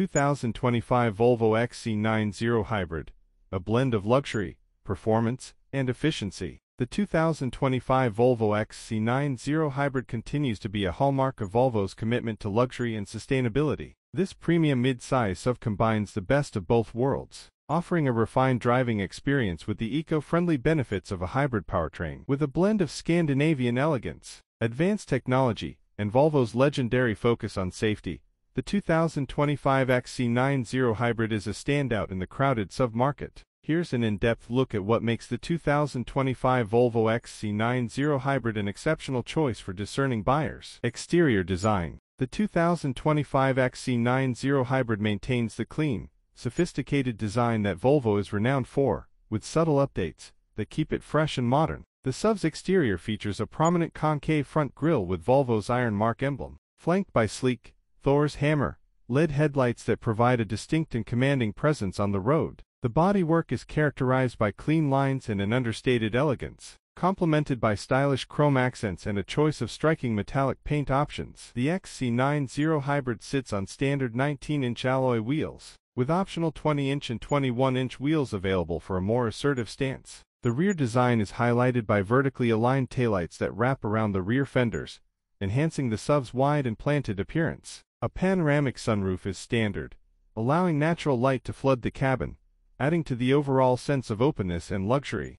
2025 Volvo XC90 Hybrid, a blend of luxury, performance, and efficiency. The 2025 Volvo XC90 Hybrid continues to be a hallmark of Volvo's commitment to luxury and sustainability. This premium mid-size SUV combines the best of both worlds, offering a refined driving experience with the eco-friendly benefits of a hybrid powertrain. With a blend of Scandinavian elegance, advanced technology, and Volvo's legendary focus on safety, the 2025 XC90 Hybrid is a standout in the crowded SUV market. Here's an in-depth look at what makes the 2025 Volvo XC90 Hybrid an exceptional choice for discerning buyers. Exterior Design The 2025 XC90 Hybrid maintains the clean, sophisticated design that Volvo is renowned for, with subtle updates that keep it fresh and modern. The SUV's exterior features a prominent concave front grille with Volvo's Iron Mark emblem, flanked by sleek, Thor's hammer, LED headlights that provide a distinct and commanding presence on the road. The bodywork is characterized by clean lines and an understated elegance, complemented by stylish chrome accents and a choice of striking metallic paint options. The XC90 Hybrid sits on standard 19-inch alloy wheels, with optional 20-inch and 21-inch wheels available for a more assertive stance. The rear design is highlighted by vertically aligned taillights that wrap around the rear fenders, enhancing the SUV's wide and planted appearance. A panoramic sunroof is standard, allowing natural light to flood the cabin, adding to the overall sense of openness and luxury.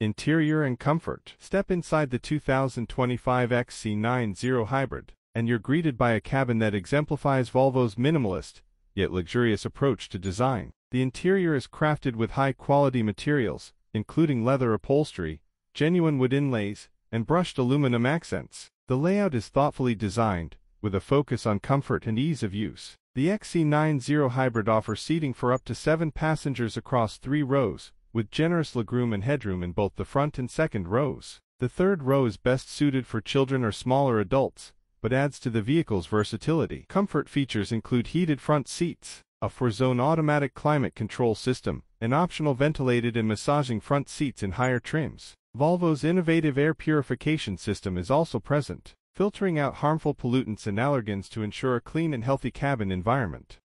Interior and comfort. Step inside the 2025 XC90 Hybrid, and you're greeted by a cabin that exemplifies Volvo's minimalist, yet luxurious approach to design. The interior is crafted with high-quality materials, including leather upholstery, genuine wood inlays, and brushed aluminum accents. The layout is thoughtfully designed, with a focus on comfort and ease of use. The XC90 Hybrid offers seating for up to seven passengers across three rows, with generous legroom and headroom in both the front and second rows. The third row is best suited for children or smaller adults, but adds to the vehicle's versatility. Comfort features include heated front seats, a four-zone automatic climate control system, and optional ventilated and massaging front seats in higher trims. Volvo's innovative air purification system is also present, filtering out harmful pollutants and allergens to ensure a clean and healthy cabin environment.